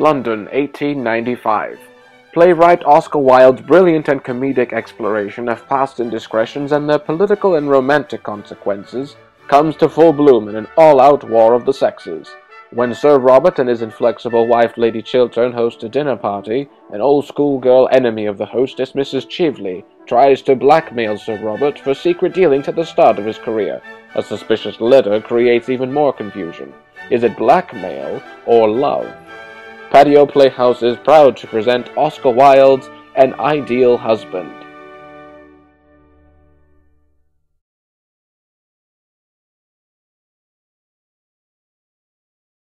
London, 1895. Playwright Oscar Wilde's brilliant and comedic exploration of past indiscretions and their political and romantic consequences comes to full bloom in an all-out war of the sexes. When Sir Robert and his inflexible wife Lady Chiltern host a dinner party, an old schoolgirl enemy of the hostess, Mrs. Cheveley, tries to blackmail Sir Robert for secret dealings at the start of his career. A suspicious letter creates even more confusion. Is it blackmail or love? Patio Playhouse is proud to present Oscar Wilde's An Ideal Husband.